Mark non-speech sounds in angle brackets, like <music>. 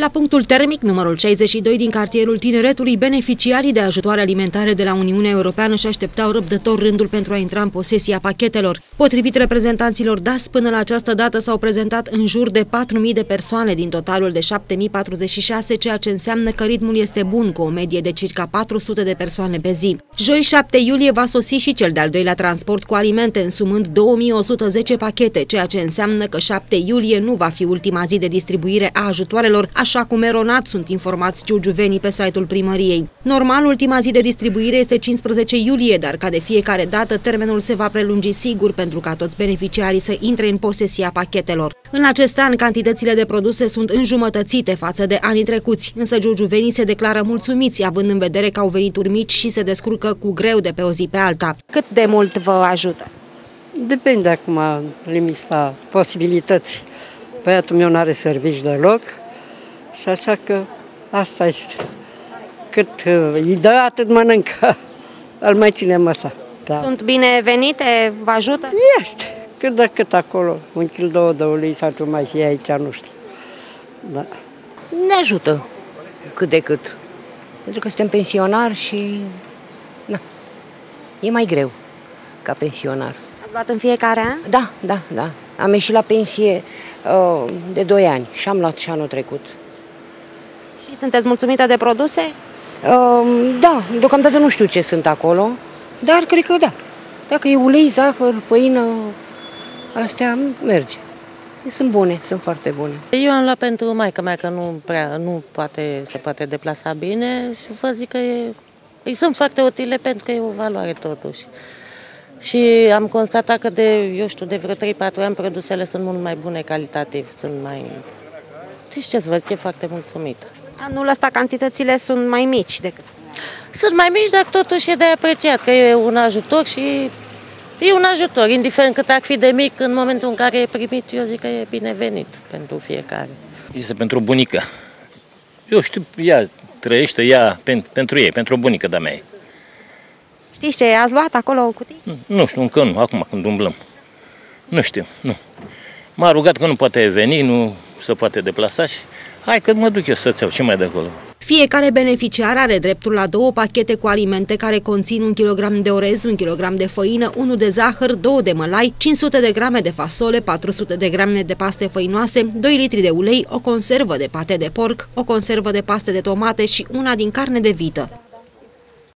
La punctul termic, numărul 62 din cartierul Tineretului, beneficiarii de ajutoare alimentare de la Uniunea Europeană și așteptau răbdător rândul pentru a intra în posesia pachetelor. Potrivit reprezentanților DAS, până la această dată s-au prezentat în jur de 4.000 de persoane din totalul de 7.046, ceea ce înseamnă că ritmul este bun, cu o medie de circa 400 de persoane pe zi. Joi 7 iulie va sosi și cel de-al doilea transport cu alimente, însumând 2110 pachete, ceea ce înseamnă că 7 iulie nu va fi ultima zi de distribuire a ajutoarelor, așa cum eronat sunt informați giugiuvenii pe site-ul primăriei. Normal, ultima zi de distribuire este 15 iulie, dar ca de fiecare dată, termenul se va prelungi sigur pentru ca toți beneficiarii să intre în posesia pachetelor. În acest an, cantitățile de produse sunt înjumătățite față de anii trecuți, însă giugiuvenii se declară mulțumiți, având în vedere că au venituri mici și se descurcă cu greu de pe o zi pe alta. Cât de mult vă ajută? Depinde acum, limita posibilități. Băiatul meu nu are servici deloc, și așa că asta este. Cât uh, îi dă, atât mănâncă. <laughs> Îl mai ținem așa. Da. Sunt binevenite? Vă ajută? Este. Cât de cât acolo. Un kil, două de ulei sau tu mai și aici, nu știu. Da. Ne ajută cât de cât. Pentru că suntem pensionari și... Na, e mai greu ca pensionar. Ați luat în fiecare an? Da, da, da. Am ieșit la pensie uh, de 2 ani și am luat și anul trecut. Și sunteți mulțumită de produse? Uh, da, deocamdată nu știu ce sunt acolo, dar cred că da. Dacă e ulei, zahăr, păină, astea merge. Sunt bune, sunt foarte bune. Eu am luat pentru maica mea că nu prea, nu poate, se poate deplasa bine și vă zic că e, îi sunt foarte utile pentru că e o valoare totuși. Și am constatat că de, eu știu, de vreo 3-4 ani produsele sunt mult mai bune calitativ, sunt mai... Deci ce să văd, e foarte mulțumită. Anul ăsta cantitățile sunt mai mici decât... Sunt mai mici, dar totuși e de apreciat, că e un ajutor și e un ajutor, indiferent cât ar fi de mic, în momentul în care e primit, eu zic că e binevenit pentru fiecare. Este pentru o bunică. Eu știu, ea trăiește, ea pentru ei, pentru o bunică de-a mea. Știți ce, ați luat acolo o cutie? Nu știu, încă nu, acum când umblăm. Nu știu, nu. M-a rugat că nu poate veni, nu se poate deplasa și hai că mă duc eu să-ți iau ce mai de acolo. Fiecare beneficiar are dreptul la două pachete cu alimente care conțin un kilogram de orez, un kilogram de făină, unul de zahăr, două de mălai, 500 de grame de fasole, 400 de grame de paste făinoase, 2 litri de ulei, o conservă de pate de porc, o conservă de paste de tomate și una din carne de vită.